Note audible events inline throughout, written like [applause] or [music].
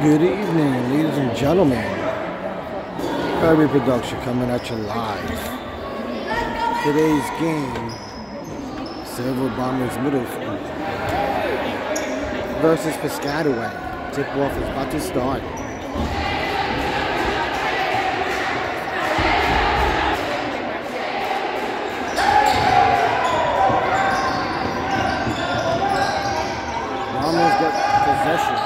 Good evening, ladies and gentlemen. Kirby Production coming at you live. Today's game, Sayreville Bombers Middle School versus Piscataway. Tip-off is about to start. Bombers get possession.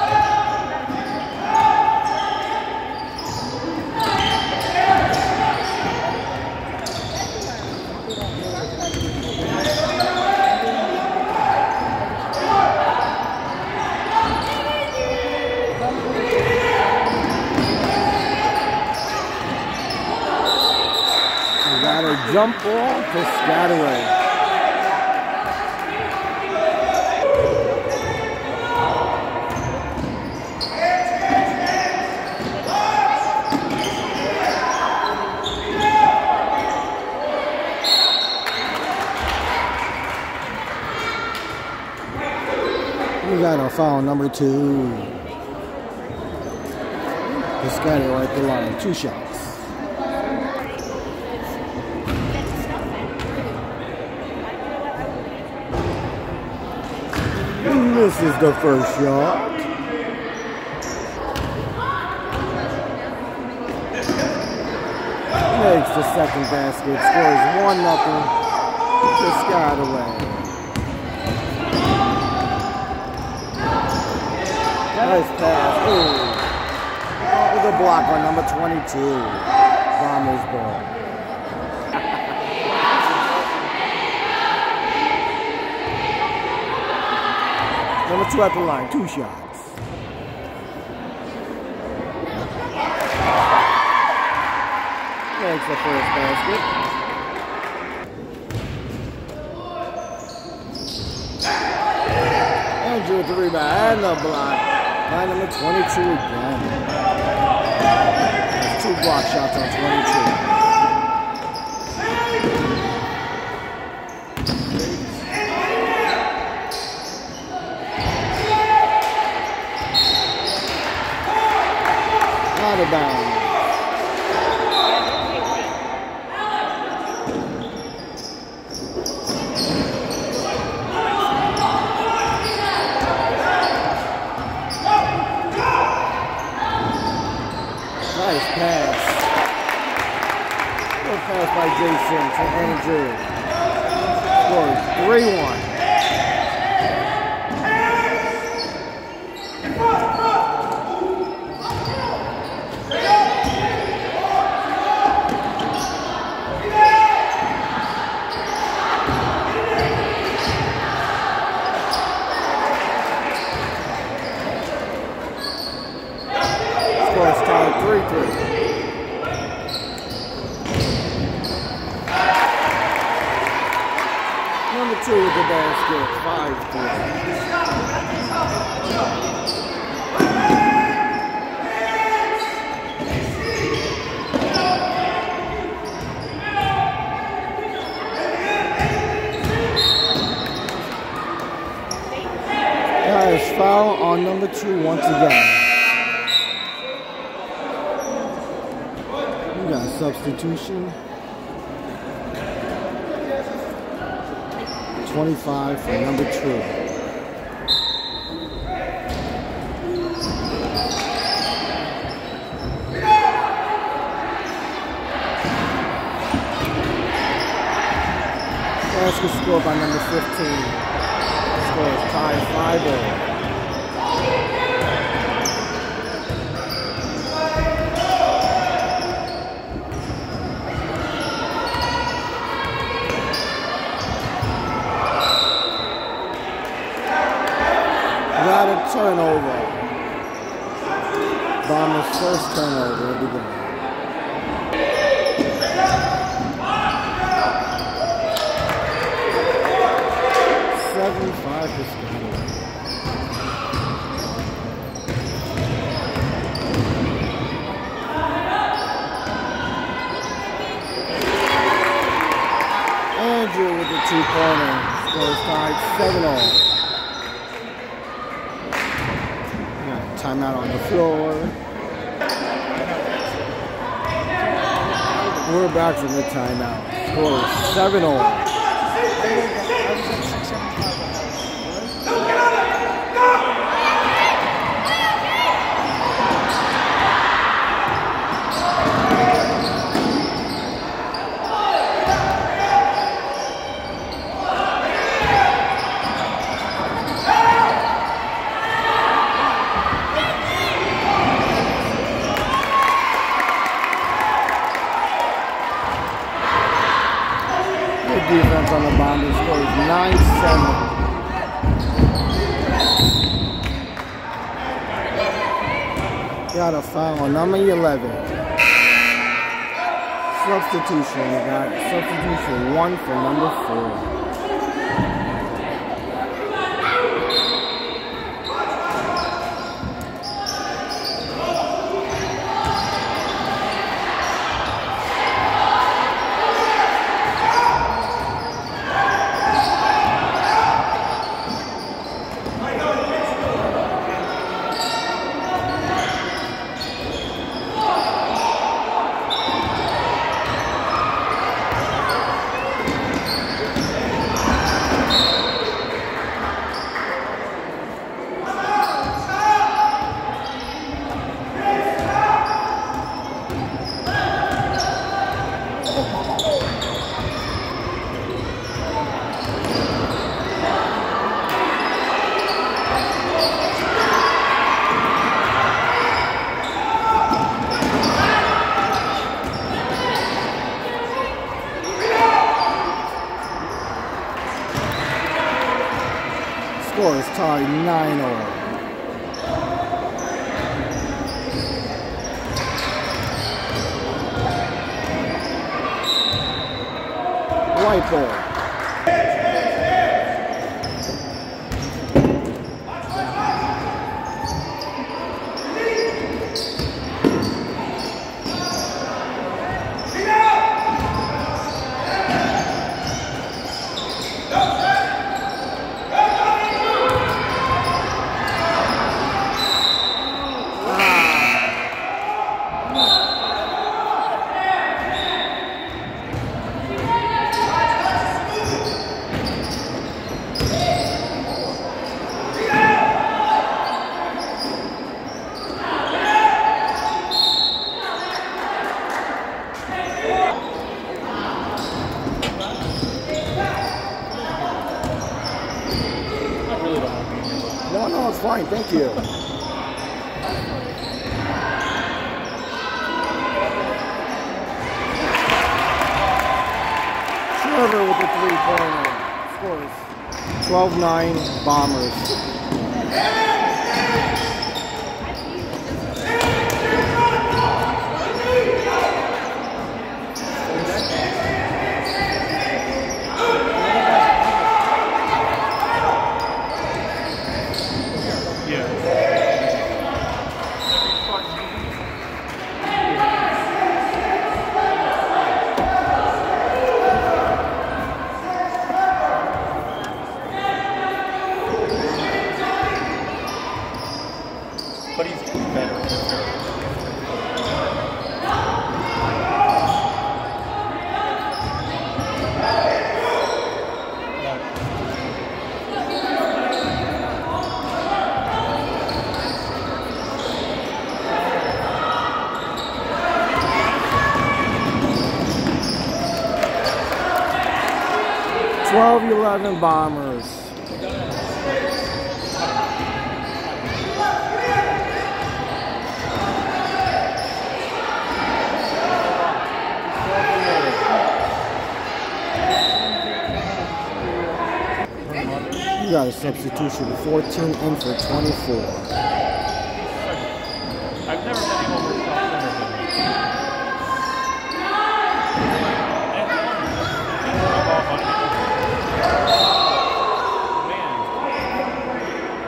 We got a jump ball to Piscataway. We got foul number two. Piscataway at the line, two shots. This is the first shot. Makes the second basket, scores one nothing. Piscataway. Nice pass. Ooh. A block on number 22. Bombers ball. [laughs] Number two at the line, two shots. Makes the first basket. Andrew with the rebound and the block. Line number 22 again. That's two block shots on 22. Out of bounds. Nice pass. Good pass by To Andrew. Scores 3-1. Scores tied 3-3. Number two with the basket, 5-3. Guys, foul on number two once again. We got a substitution. 25 for number two. Basket scored by number 15. Scores tie 5 Got a turnover. Bombers' first turnover of the game. Seventy-five percent. Andrew with the two-pointer scores tied 7-0. Timeout on the floor. We're back from the timeout. Score 7 0. Good defense on the Bombers. Scores 9 7. Got a foul on number 11. Substitution. We got substitution 1 for number 4. Nine bombers. Bombers. You got a substitution. 14 in for 24. I've never been able to self-centered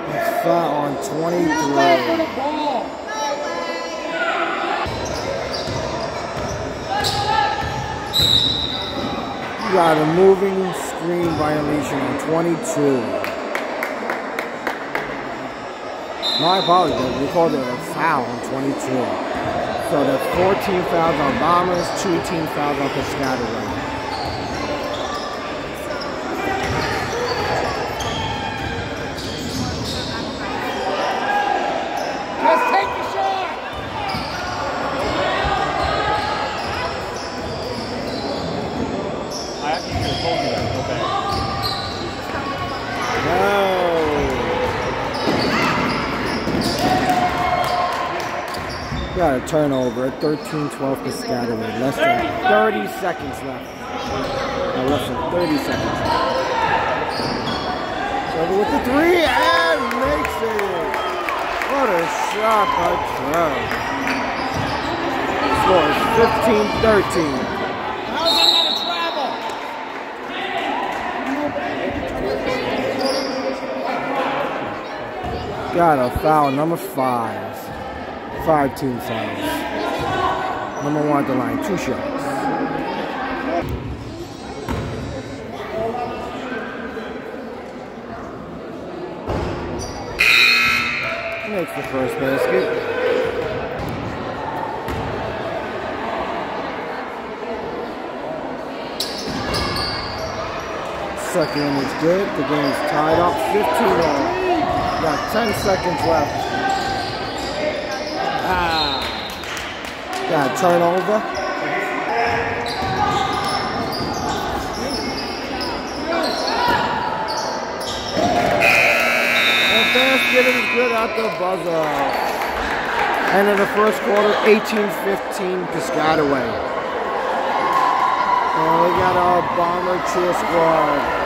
It's foul on 23. You got a moving screen violation on 22. My apologies, we called it a foul on 22. So that's 14 fouls on Bombers, two team fouls on Piscataway. Just take the shot. I actually should have told you that. Okay. No. Got a turnover 13-12 Piscataway. Less than 30 seconds left. No, less than 30 seconds left. With the three and makes it. What a shot by Trevor. Score is 15-13. How's that not a travel? Got a foul, number five. Five team fouls. Number one at the line, two shots. Makes the first basket. Second is good. The game's tied up 15 all. Got 10 seconds left. Got a turnover. And basket is good at the buzzer. And in the first quarter, 18-15 Piscataway. And we got our bomber cheer squad.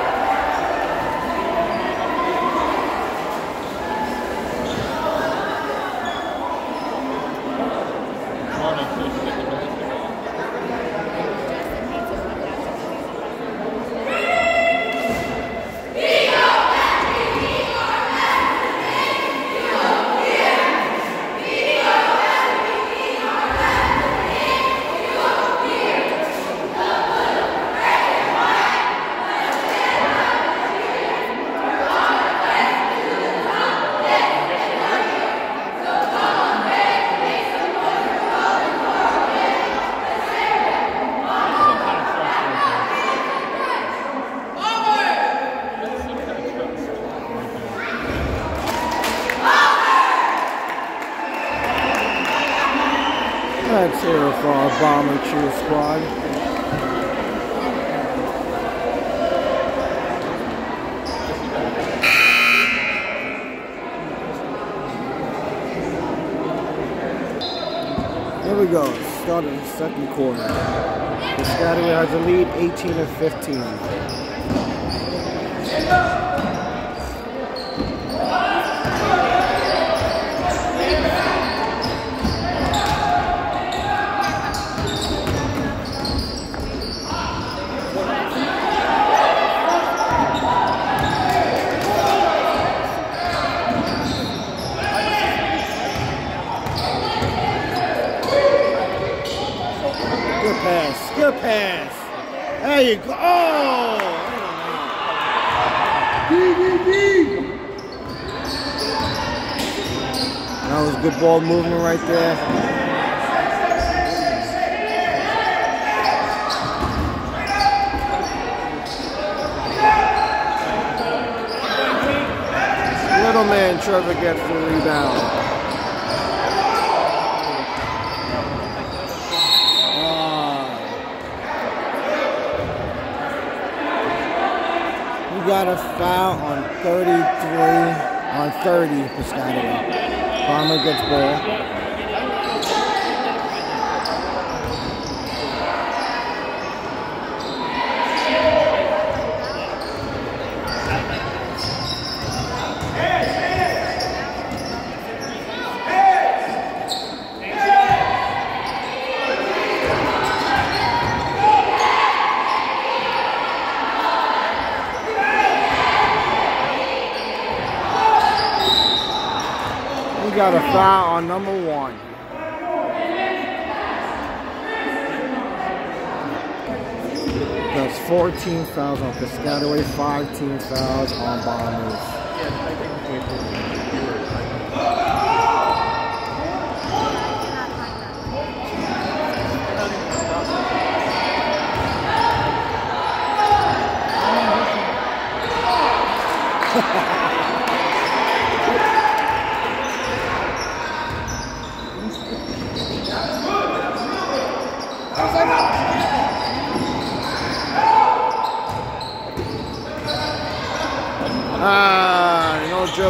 Ball movement right there. Little man Trevor gets the rebound. Ah. We got a foul on 33, on 30 Piscataway. Bomber gets ball. We got a foul on number one. That's 14 fouls on Piscataway, 5 team fouls on Bombers.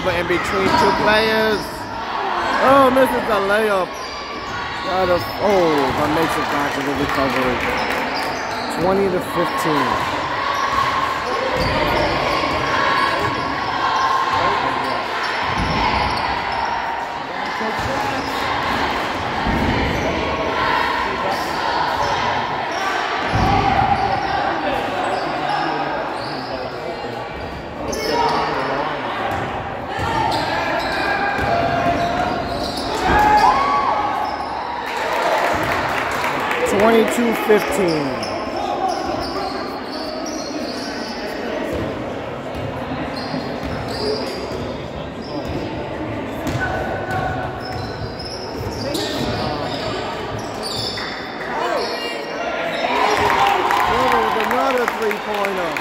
Between two players. Oh, misses the layup. Got a, oh, but makes it back to the recovery. 20 to 15. Twenty-two fifteen. with another three-pointer.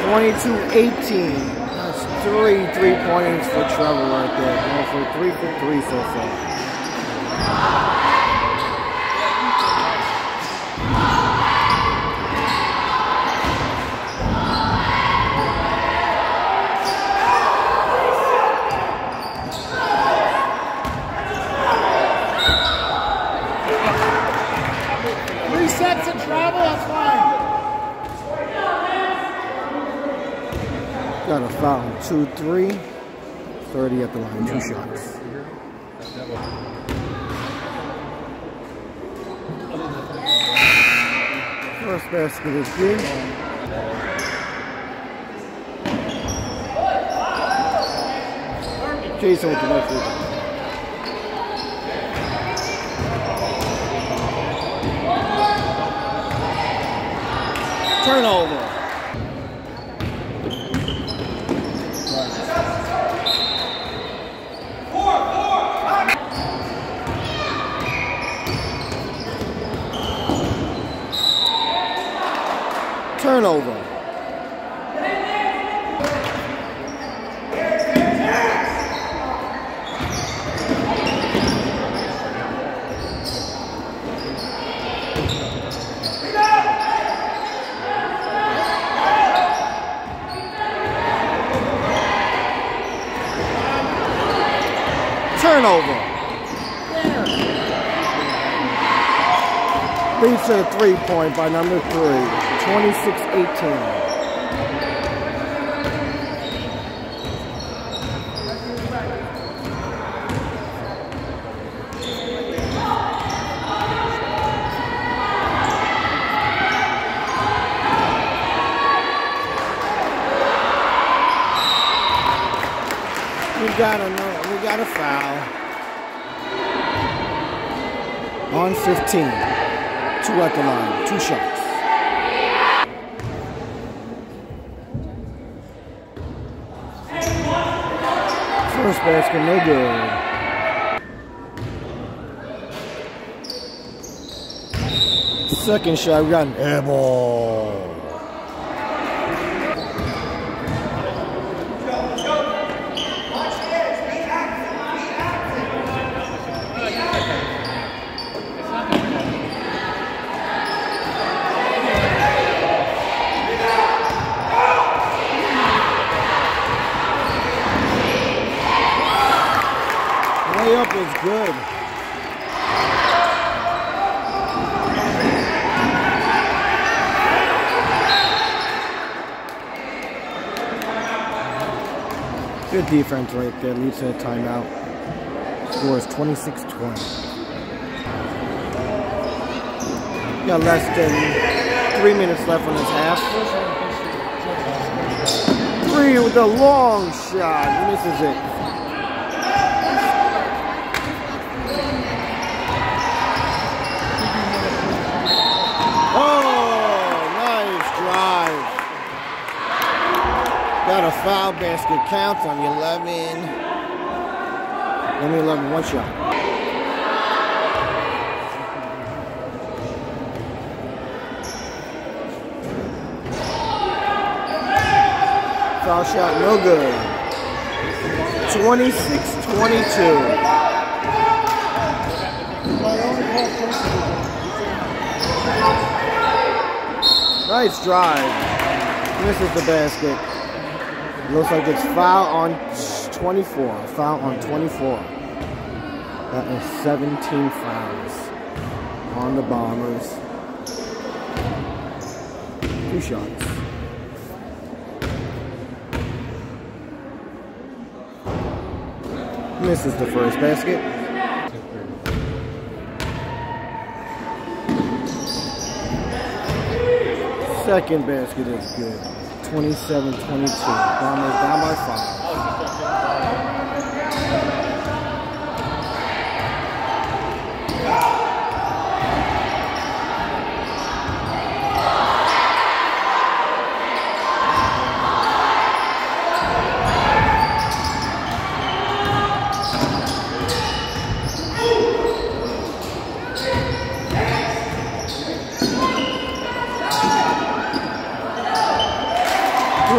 22-18. That's three three-pointers for Trevor right there. Going for three for three so far. Three sets of travel, that's fine. Got a foul. Two, three. 30 at the line. Two shots. First basket is good. Jason with the left rebound. Turnover. Turnover. Leads to a three point by number three. 26-18. We got a no- we got a foul. On 15. Two at the line. Two shots. First basket, no good. Second shot, we got an air ball. Is good. Good defense right there. Leads to a timeout. Score is 26-20. Got less than three minutes left on this half. Three with a long shot. Misses it. Oh, nice drive. Got a foul basket. Counts on 11. Let me 11. One shot. Foul shot, no good. 26-22. Nice drive. Misses the basket. Looks like it's foul on 24. Foul on 24. That is 17 fouls on the Bombers. Two shots. Misses the first basket. Second basket is good. 27-22. Bombers down by five.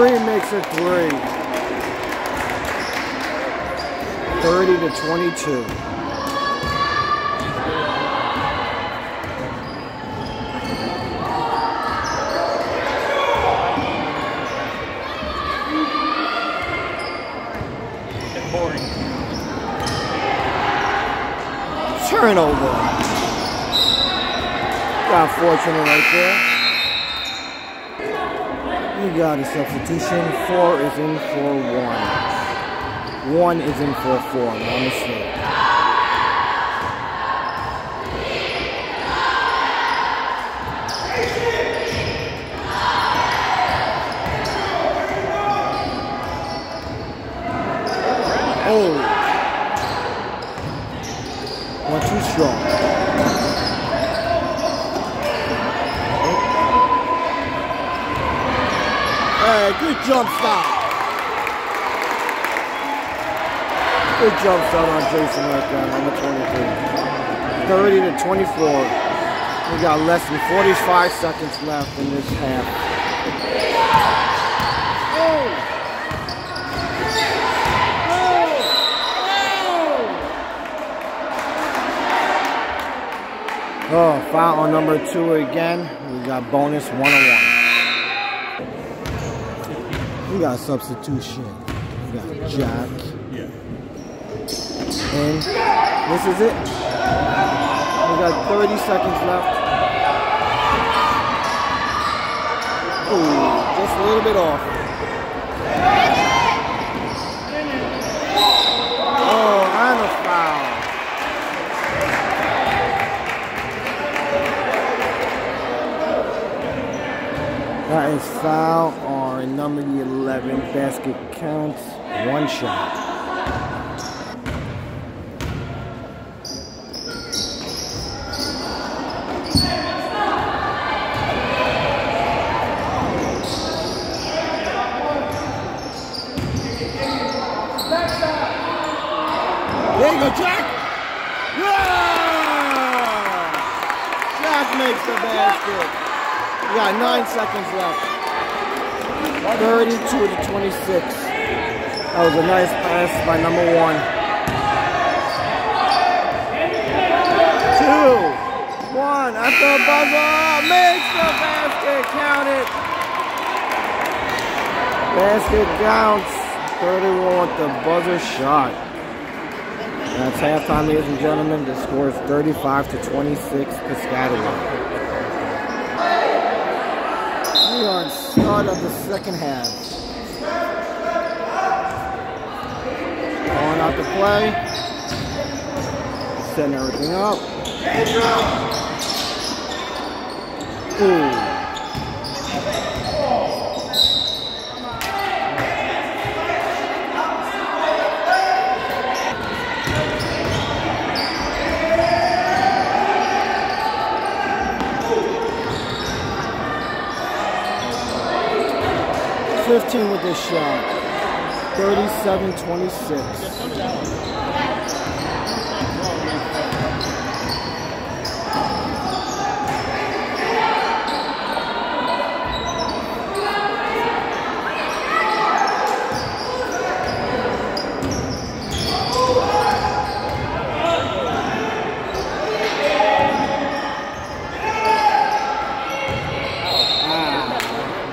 Three makes it three. 30 to 22. It's boring. Turnover. Got fortunate right there. You got a substitution. Four is in for one. One is in for four. No mistake. Oh. One too strong. Hey, good jump stop. Good jump stop on Jason right there, number 23. 30 to 24. We got less than 45 seconds left in this half. Oh, foul on number two again. We got bonus 101. We got substitution. We got Jack. Yeah. And this is it. We got 30 seconds left. Ooh, just a little bit off. Oh, and a foul. That is foul on number 11. Basket counts. One shot. There you go, Jack. Yeah! Jack makes the basket. We got nine seconds left. 32 to 26. That was a nice pass by number one. Two, one, at the buzzer, makes the basket, count it. Basket counts. 31 with the buzzer shot. That's halftime, ladies and gentlemen. The score is 35 to 26, Piscataway. We are on start of the second half. Going out to play. Setting everything up. Ooh. Fifteen with this shot. 37-26.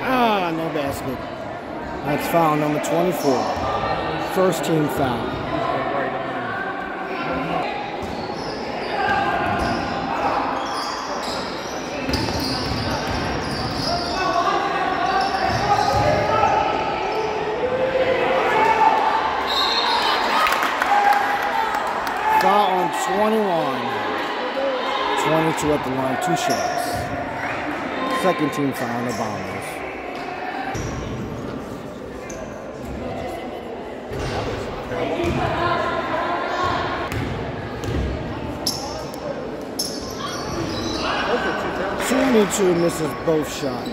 Ah, no basket. That's Foul number 24. First team foul. Foul on 21. 22 at the line, two shots. Second team foul on the Bombers. Misses both shots.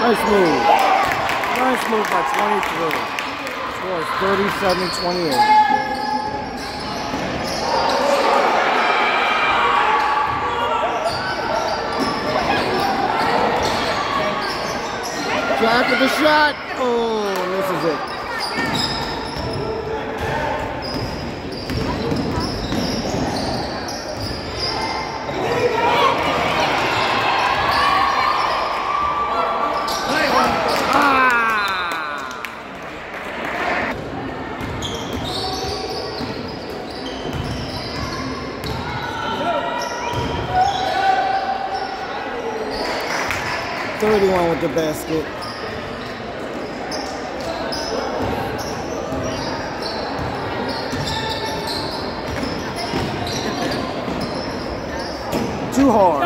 Nice move. Nice move by 23. Score is 37-28. Jack with the shot. Oh, misses it. Ah! Thirty-one with the basket. Too hard.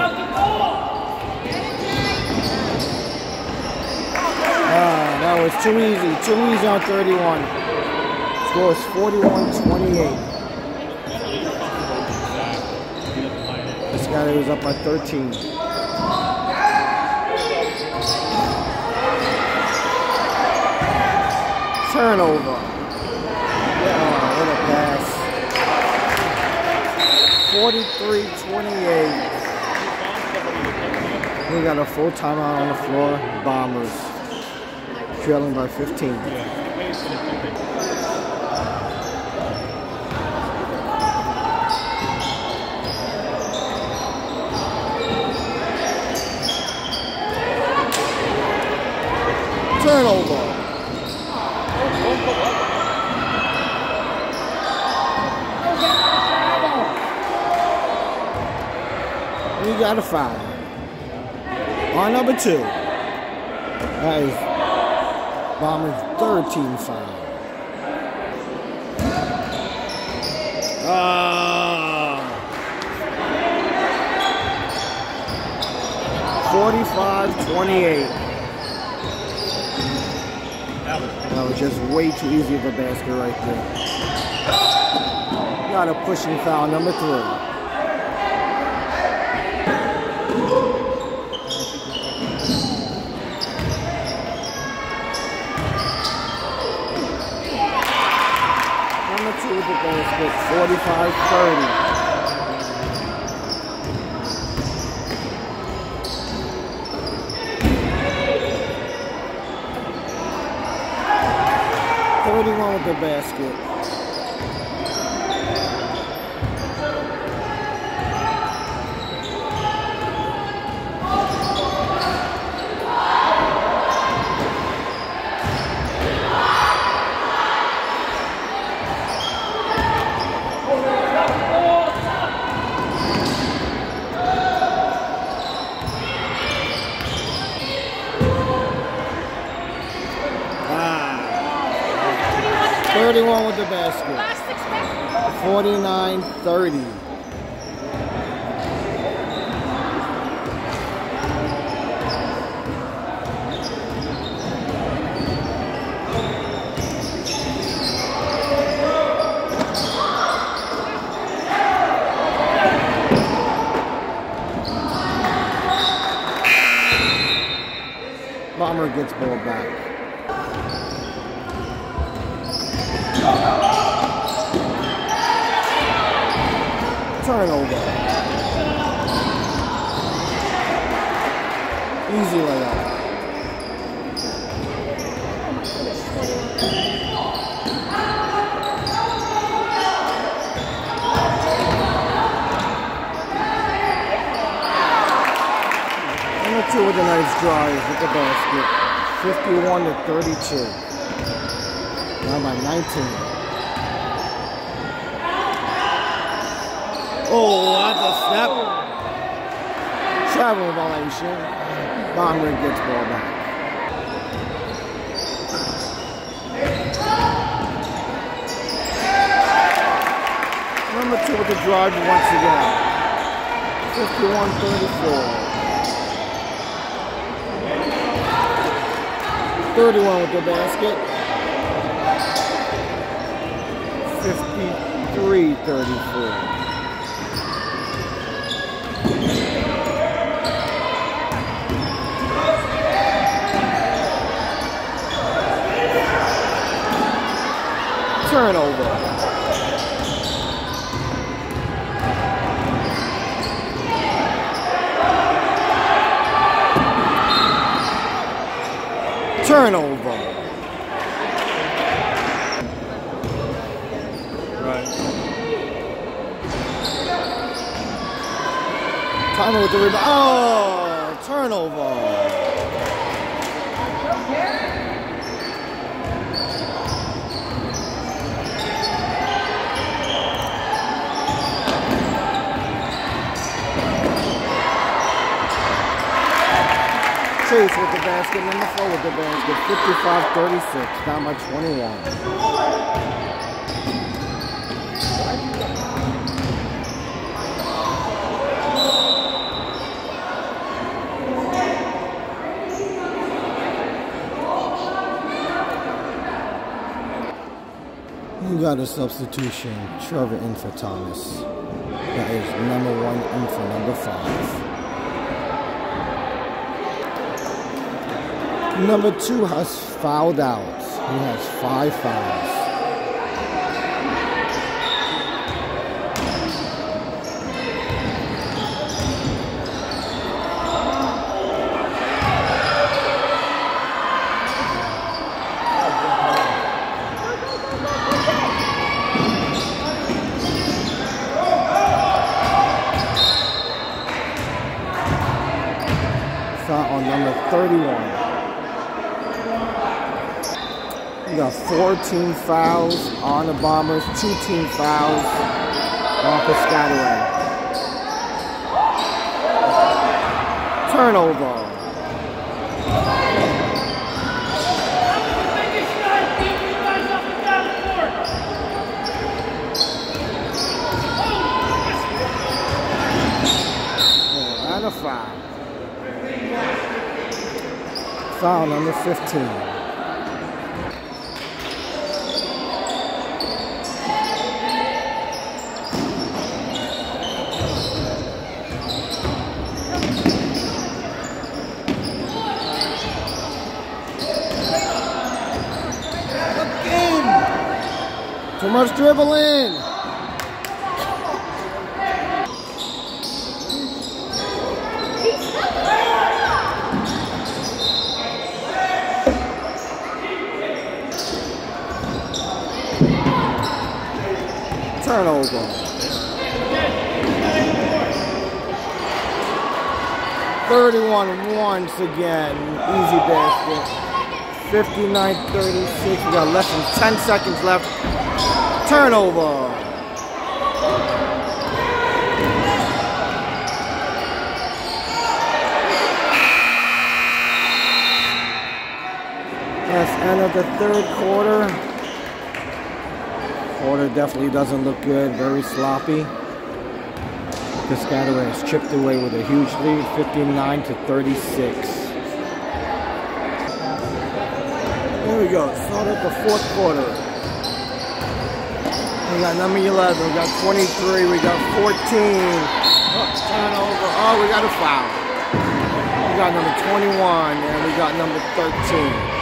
Ah, that was too easy. Too easy on 31. Score is 41-28. This guy was up by 13. Turnover. Oh, what a pass. 43-28. We got a full timeout on the floor. Bombers trailing by 15. Turnover. We got a foul. On number two. That is Bombers' third team foul. Ah. 45-28. That was just way too easy of a basket right there. Got a pushing foul, number three. Number with 45-30. Thirty-one with the basket. 31 with the basket. 49 30. Bomber gets ball back. Turnover. Easy layup. two with a nice drive with the basket. 51 to 32. Now by 19. Oh, that's a step. Travel violation. Bomber gets ball back. Number two with the drive once again. 51-34. 31 with the basket. 53-34. Turnover. Turnover. Right. Timer with the rebound. Oh, turnover. Chase with the basket, with the basket, 55-36, down by 21. We got a substitution, Trevor in for Thomas. That is number one in for number five. Number two has fouled out. He has five fouls. Foul on number 31. We got four team fouls on the Bombers, two team fouls on Piscataway. Turnover. Foul number 15. Much dribbling. Turnover. Thirty-one once again. Easy basket. 59-36. We got less than 10 seconds left. Turnover. That's end of the third quarter. Quarter definitely doesn't look good. Very sloppy. Piscataway has chipped away with a huge lead, 59 to 36. Here we go. Start of the fourth quarter. We got number 11. We got 23. We got 14. Oh, turnover. Oh, we got a foul. We got number 21 and we got number 13.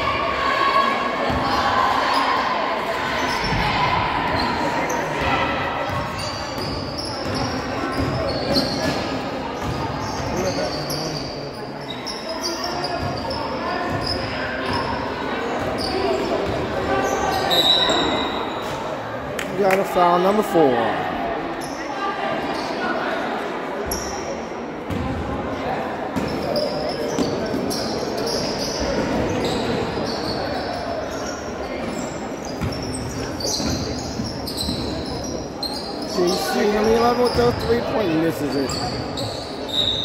Carolina foul number four. level, those three point misses it.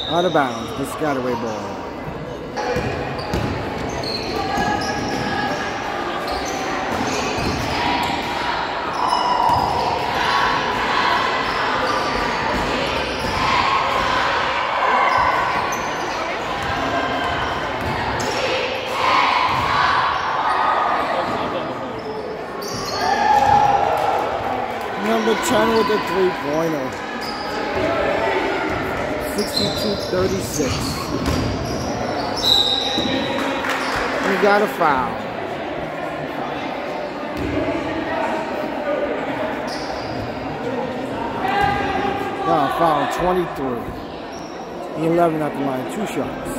Out of bounds, The got ball. 10 with three pointer. 62 36. We got a foul. A foul 23. 11 at the line, two shots.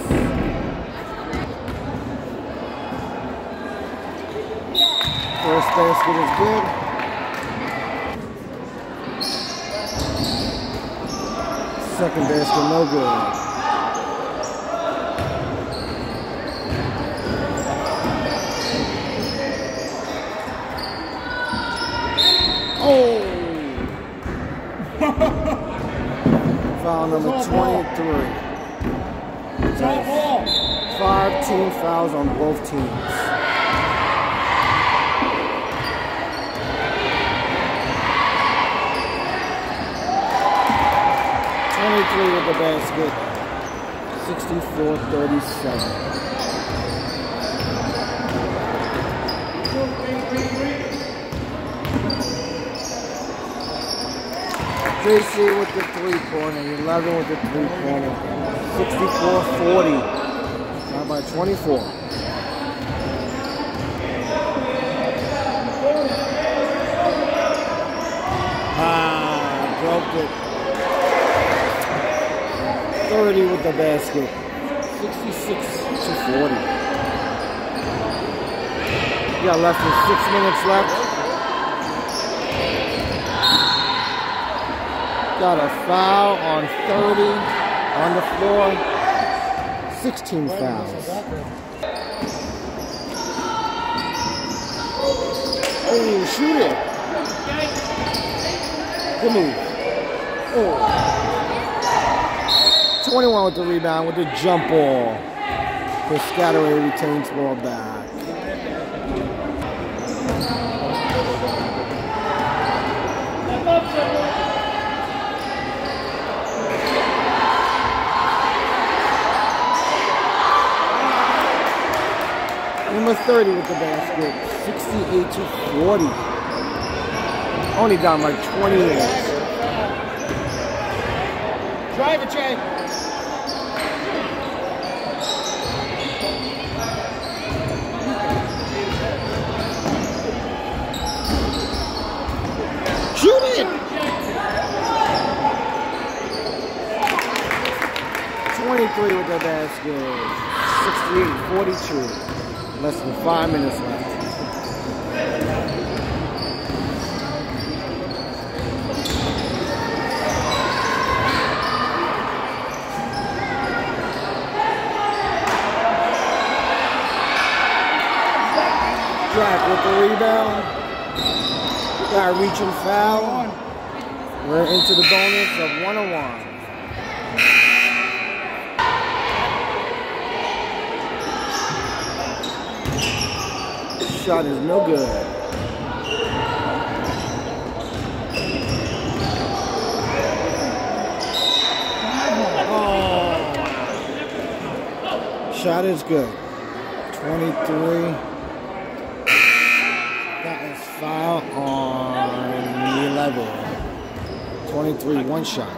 First basket is good. Second basket, no good. Oh! Foul number 23. Top ball. Five team fouls on both teams. With the basket. 64-37. JC with the three-pointer. Eleven with the three-pointer. 64-40. Down by 24. Ah, broke it. 30 with the basket. 66 to 40. We got less than six minutes left. Got a foul on 30 on the floor. 16 fouls. Oh, shoot it. Good move. Oh. 21 with the rebound with the jump ball. Piscataway retains ball back. Number 30 with the basket. 68 to 40. Only down by 28. Drive it, Jay. Shoot it! 23 with the basket. 68 42. Less than five minutes left. Jack with the rebound. Got reaching foul. We're into the bonus of 101. Shot is no good. Oh. Shot is good. 23. That is foul on 11. 23, one shot.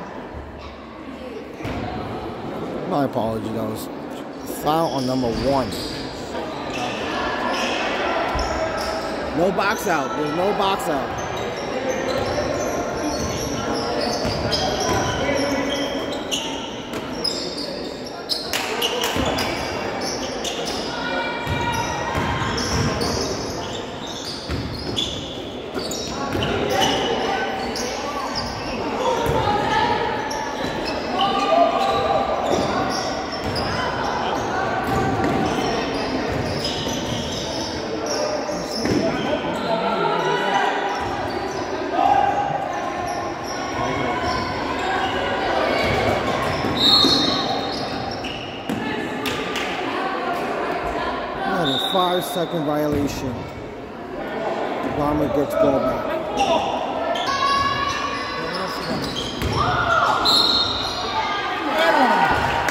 My apology, that was foul on number one. No box out. There's no box out. Five second violation. Bomber gets ball back.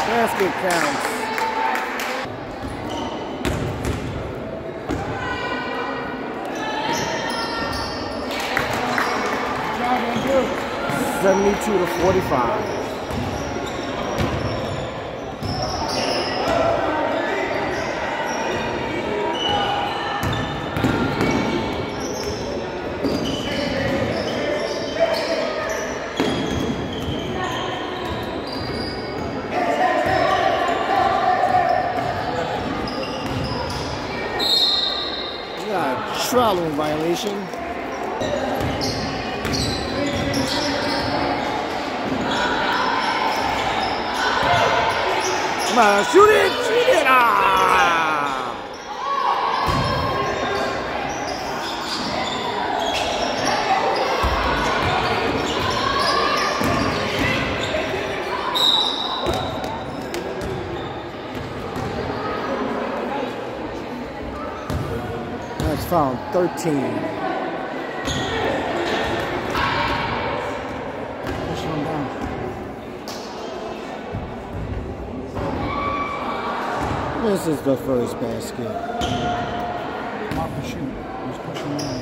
Basket counts. Good job, Andrew. 72 to 45. We got a traveling violation. Come on, shoot it! Ah! That's found 13. Push him down. This is the first basket. The shoot. He's pushing down.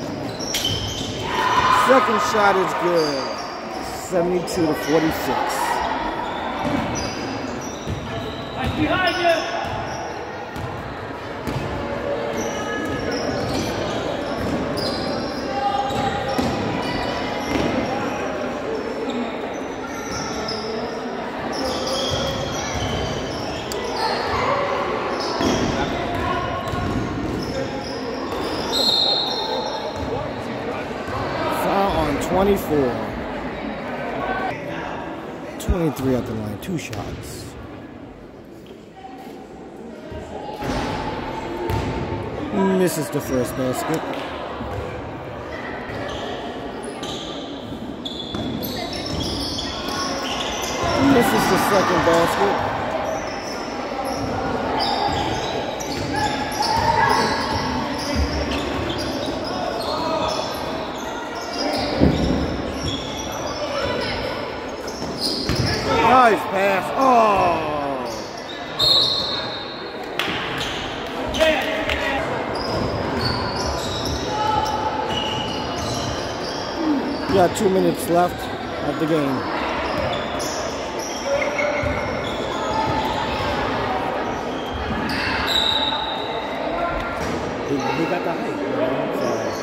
Second shot is good. 72 to 46. Foul on 24. 23 at the line, two shots. Misses the first basket. Misses the second basket. Nice pass. Oh. We got two minutes left of the game. He, he got the height. You know? so.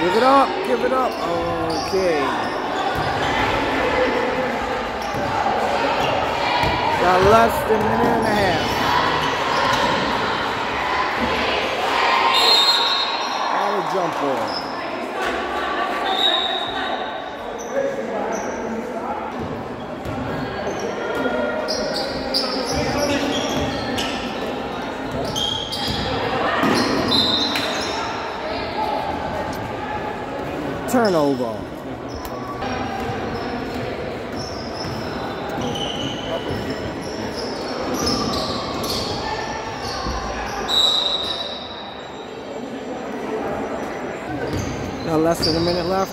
Give it up, give it up. Okay. Got less than a minute and a half. On a jump ball. Turnover. Got less than a minute left.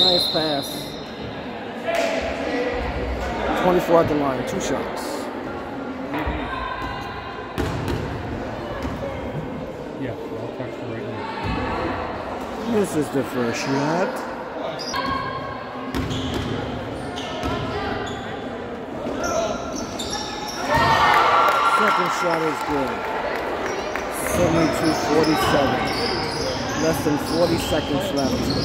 Nice pass. 24 at the line, two shots. Yeah, I'll text her right now. This is the first shot. Second shot is good. 72-47. Less than 40 seconds left.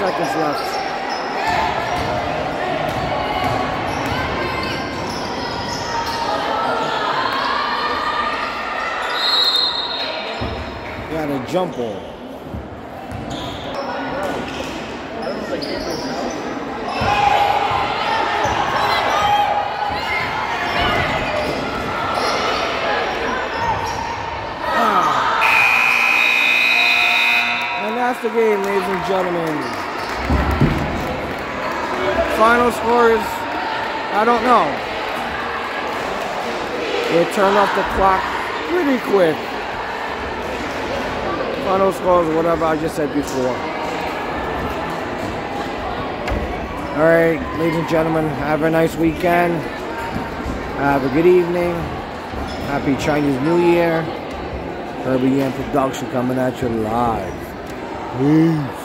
seconds left. Got a jump ball. Ah. And that's the game, ladies and gentlemen. Final score is, I don't know. They turned off the clock pretty quick. Final score is whatever I just said before. All right, ladies and gentlemen, have a nice weekend. Have a good evening. Happy Chinese New Year. Herbie Yan Production coming at you live. Peace.